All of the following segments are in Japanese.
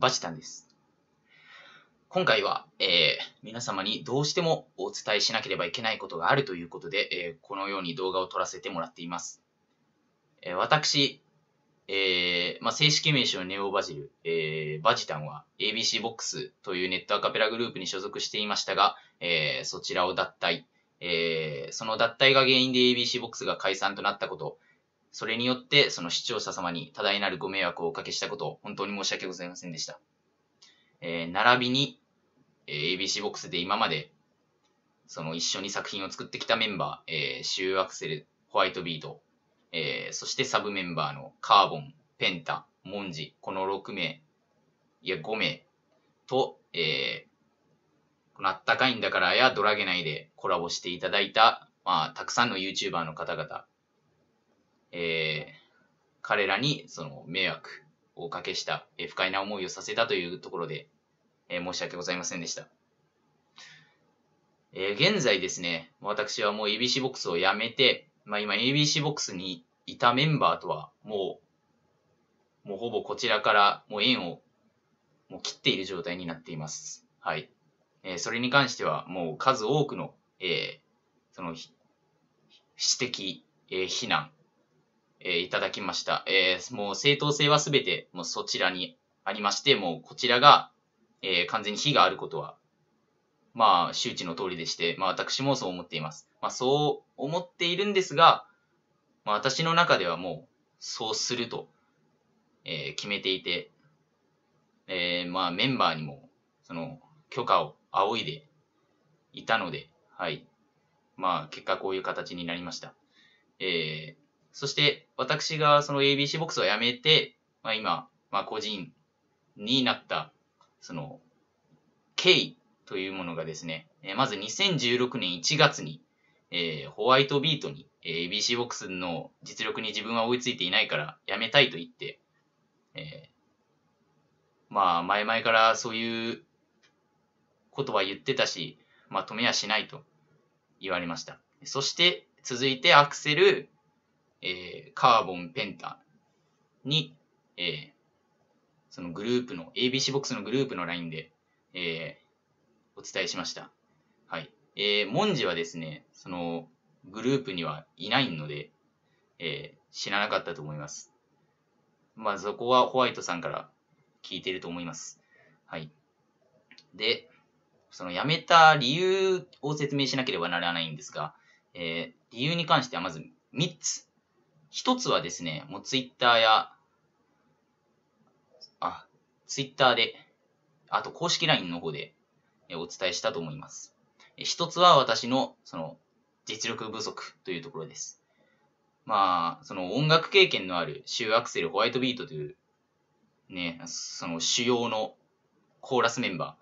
バチタンです。今回は、えー、皆様にどうしてもお伝えしなければいけないことがあるということで、えー、このように動画を撮らせてもらっています。えー、私、えーまあ、正式名称ネオバジル、えー、バジタンは ABC ボックスというネットアカペラグループに所属していましたが、えー、そちらを脱退、えー、その脱退が原因で ABC ボックスが解散となったこと、それによって、その視聴者様に多大なるご迷惑をおかけしたこと、本当に申し訳ございませんでした。えー、並びに、えー、ABC ボックスで今まで、その一緒に作品を作ってきたメンバー、えー、シューアクセル、ホワイトビート、えー、そしてサブメンバーのカーボン、ペンタ、モンジ、この6名、いや5名と、えー、このあったかいんだからやドラゲ内でコラボしていただいた、まあ、たくさんの YouTuber の方々、えー、彼らにその迷惑をおかけした、えー、不快な思いをさせたというところで、えー、申し訳ございませんでした。えー、現在ですね、私はもう ABC ボックスを辞めて、まあ今 ABC ボックスにいたメンバーとはもう、もうほぼこちらからもう縁をもう切っている状態になっています。はい。えー、それに関してはもう数多くの、えー、その、指摘、えー、非難、えー、いただきました。えー、もう正当性はすべてもうそちらにありまして、もうこちらが、えー、完全に非があることは、まあ、周知の通りでして、まあ私もそう思っています。まあそう思っているんですが、まあ私の中ではもうそうすると、えー、決めていて、えー、まあメンバーにもその許可を仰いでいたので、はい。まあ結果こういう形になりました。えー、そして私がその ABC ボックスを辞めて、まあ、今、まあ、個人になった、その、経緯というものがですね、まず2016年1月に、えー、ホワイトビートに、えー、ABC ボックスの実力に自分は追いついていないから辞めたいと言って、えー、まあ前々からそういうことは言ってたし、まあ止めやしないと言われました。そして続いてアクセル、えー、カーボンペンタに、えー、そのグループの、ABC ボックスのグループの LINE で、えー、お伝えしました。はい。えー、モンジはですね、そのグループにはいないので、えー、知らなかったと思います。まあ、そこはホワイトさんから聞いてると思います。はい。で、その辞めた理由を説明しなければならないんですが、えー、理由に関してはまず3つ一つはですね、もうツイッターや、あ、ツイッターで、あと公式 LINE の方でお伝えしたと思います。一つは私の、その、実力不足というところです。まあ、その音楽経験のあるシューアクセル、ホワイトビートという、ね、その主要のコーラスメンバ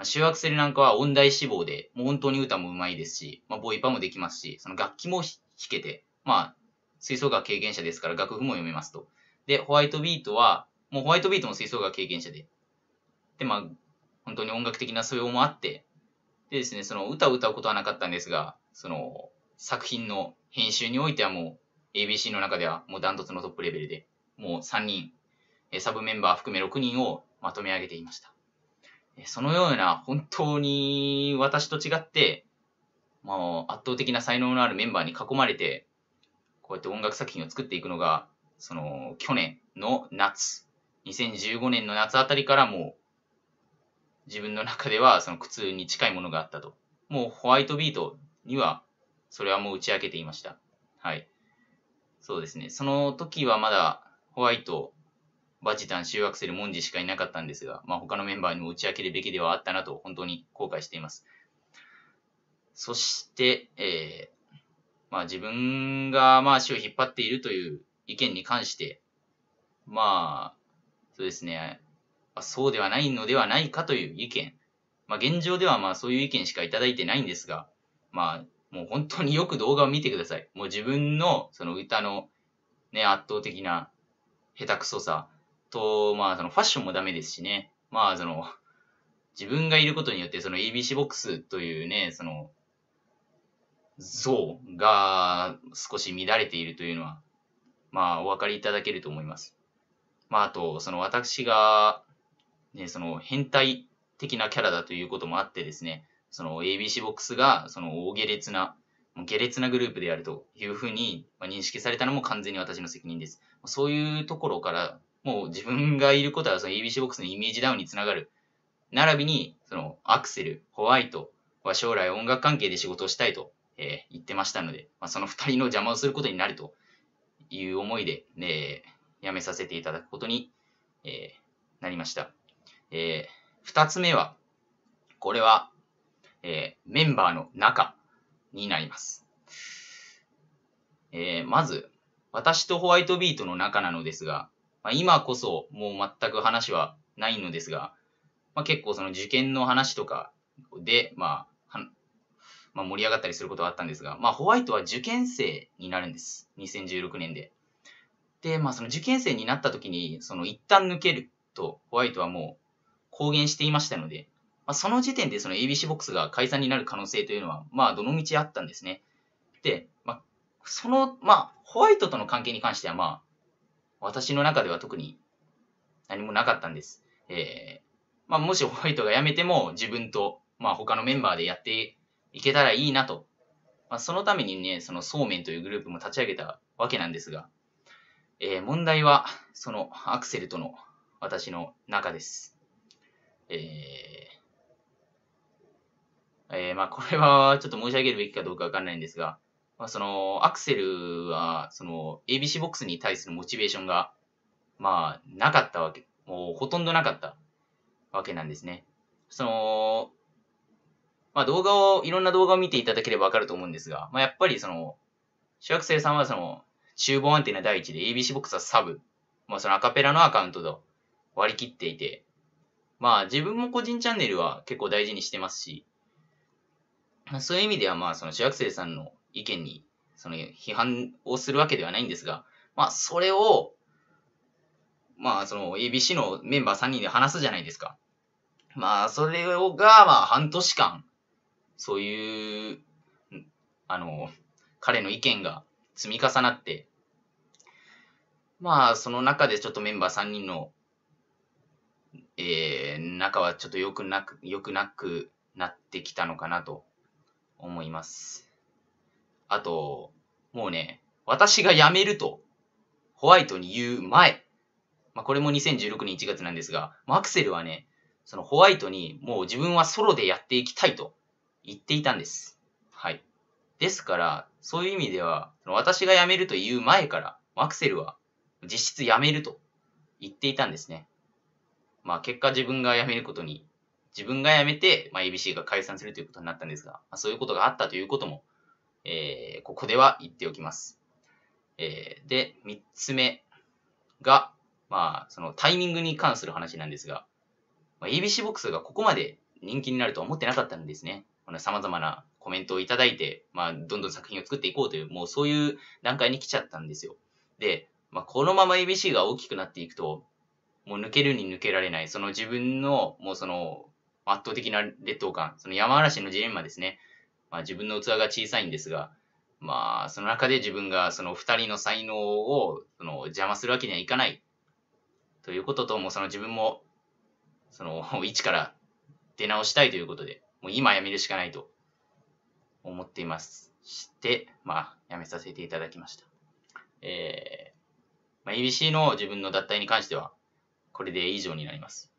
ー。シューアクセルなんかは音大志望で、もう本当に歌も上手いですし、まあ、ボイパもできますし、その楽器も弾けて、まあ、吹奏楽経験者ですから楽譜も読めますと。で、ホワイトビートは、もうホワイトビートも吹奏楽経験者で。で、まあ、本当に音楽的な素養もあって、でですね、その歌を歌うことはなかったんですが、その作品の編集においてはもう ABC の中ではもうダントツのトップレベルで、もう3人、サブメンバー含め6人をまとめ上げていました。そのような本当に私と違って、もう圧倒的な才能のあるメンバーに囲まれて、こうやって音楽作品を作っていくのが、その、去年の夏、2015年の夏あたりからもう、自分の中ではその苦痛に近いものがあったと。もうホワイトビートには、それはもう打ち明けていました。はい。そうですね。その時はまだ、ホワイト、バチタン、シューアクセル、モンジしかいなかったんですが、まあ他のメンバーにも打ち明けるべきではあったなと、本当に後悔しています。そして、えー、まあ自分がまあ足を引っ張っているという意見に関して、まあ、そうですね、そうではないのではないかという意見。まあ現状ではまあそういう意見しかいただいてないんですが、まあもう本当によく動画を見てください。もう自分のその歌のね、圧倒的な下手くそさと、まあそのファッションもダメですしね。まあその、自分がいることによってその ABC ボックスというね、その像が少し乱れているというのは、まあ、お分かりいただけると思います。まあ、あと、その私がね、その変態的なキャラだということもあってですね、その ABC ボックスがその大下劣な、下劣なグループであるというふうに認識されたのも完全に私の責任です。そういうところから、もう自分がいることはその ABC ボックスのイメージダウンにつながる。並びに、そのアクセル、ホワイトは将来音楽関係で仕事をしたいと、えー、言ってましたので、まあ、その二人の邪魔をすることになるという思いで、ね、辞めさせていただくことに、えー、なりました。えー、二つ目は、これは、えー、メンバーの中になります。えー、まず、私とホワイトビートの中なのですが、まあ、今こそもう全く話はないのですが、まあ、結構その受験の話とかで、まあ、まあ、盛り上がったりすることがあったんですが、まあ、ホワイトは受験生になるんです。2016年で。で、まあ、その受験生になった時に、その一旦抜けると、ホワイトはもう公言していましたので、まあ、その時点でその ABC ボックスが解散になる可能性というのは、まあ、どの道あったんですね。で、まあ、その、まあ、ホワイトとの関係に関しては、まあ、私の中では特に何もなかったんです。えー、まあ、もしホワイトが辞めても自分と、まあ、他のメンバーでやっていけたらいいなと。まあ、そのためにね、そのそうめんというグループも立ち上げたわけなんですが、えー、問題は、そのアクセルとの私の中です。えー、えー、まあ、これはちょっと申し上げるべきかどうかわかんないんですが、まあ、その、アクセルは、その、ABC ボックスに対するモチベーションが、まあ、なかったわけ、もうほとんどなかったわけなんですね。その、まあ、動画を、いろんな動画を見ていただければわかると思うんですが、まあ、やっぱりその、小学生さんはその、厨房アンテナ第一で ABC ボックスはサブ。まあそのアカペラのアカウントと割り切っていて、まあ自分も個人チャンネルは結構大事にしてますし、そういう意味ではまあその主学生さんの意見にその批判をするわけではないんですが、まあそれを、まあその ABC のメンバー3人で話すじゃないですか。まあそれがまあ半年間、そういう、あの、彼の意見が積み重なって、まあ、その中でちょっとメンバー3人の、えー、仲はちょっと良くなく、良くなくなってきたのかなと思います。あと、もうね、私が辞めると、ホワイトに言う前、まあ、これも2016年1月なんですが、マクセルはね、そのホワイトにもう自分はソロでやっていきたいと言っていたんです。はい。ですから、そういう意味では、私が辞めるという前から、アクセルは実質辞めると言っていたんですね。まあ結果自分が辞めることに、自分が辞めて、まあ、ABC が解散するということになったんですが、まあ、そういうことがあったということも、えー、ここでは言っておきます。えー、で、三つ目が、まあ、そのタイミングに関する話なんですが、まあ、ABC ボックスがここまで人気になるとは思ってなかったんですね。の様々なコメントをいただいて、まあ、どんどん作品を作っていこうという、もうそういう段階に来ちゃったんですよ。で、まあ、このまま ABC が大きくなっていくと、もう抜けるに抜けられない、その自分の、もうその、圧倒的な劣等感、その山嵐のジレンマですね。まあ、自分の器が小さいんですが、まあ、その中で自分がその二人の才能をその邪魔するわけにはいかない。ということと、もうその自分も、その、一から出直したいということで、もう今やめるしかないと思っています。して、まあ、やめさせていただきました。えー、まあ、ABC の自分の脱退に関しては、これで以上になります。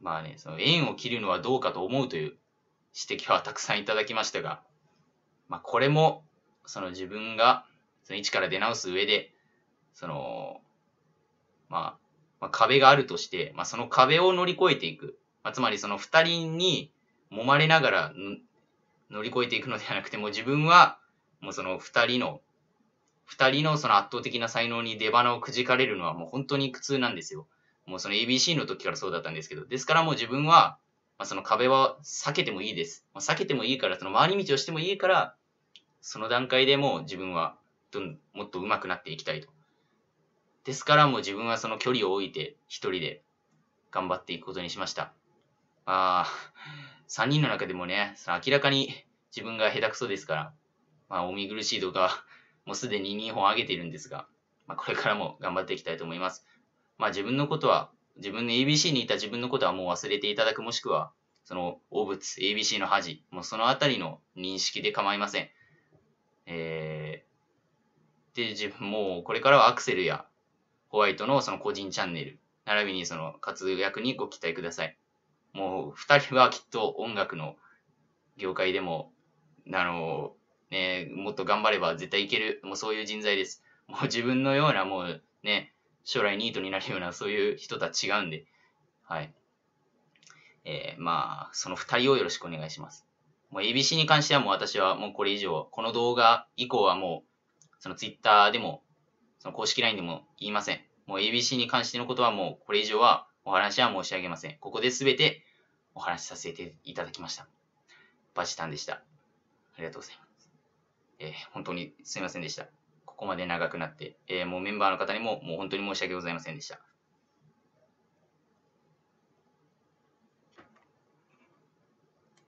まあね、その縁を切るのはどうかと思うという指摘はたくさんいただきましたが、まあ、これも、その自分が、その一から出直す上で、その、まあ、まあ、壁があるとして、まあ、その壁を乗り越えていく。まあ、つまりその二人に揉まれながら乗り越えていくのではなくて、もう自分は、もうその二人の、二人のその圧倒的な才能に出花をくじかれるのはもう本当に苦痛なんですよ。もうその ABC の時からそうだったんですけど、ですからもう自分は、まあ、その壁は避けてもいいです。まあ、避けてもいいから、その回り道をしてもいいから、その段階でも自分はどんもっと上手くなっていきたいと。ですからもう自分はその距離を置いて一人で頑張っていくことにしました。ああ、3人の中でもね、明らかに自分が下手くそですから、まあ、お見苦しい動画、もうすでに2本上げているんですが、まあ、これからも頑張っていきたいと思います。まあ、自分のことは、自分の ABC にいた自分のことはもう忘れていただく、もしくは、その、汚物、ABC の恥、もうそのあたりの認識で構いません。えー、で、自分もうこれからはアクセルやホワイトのその個人チャンネル、並びにその活躍にご期待ください。もう二人はきっと音楽の業界でも、あの、ね、もっと頑張れば絶対いける、もうそういう人材です。もう自分のようなもうね、将来ニートになるようなそういう人とは違うんで、はい。えー、まあ、その二人をよろしくお願いします。もう ABC に関してはもう私はもうこれ以上、この動画以降はもう、その Twitter でも、その公式 LINE でも言いません。もう ABC に関してのことはもうこれ以上はお話は申し上げません。ここで全てお話しさせていただきました。バチタンでした。ありがとうございます。えー、本当にすいませんでした。ここまで長くなって、えー、もうメンバーの方にももう本当に申し訳ございませんでした。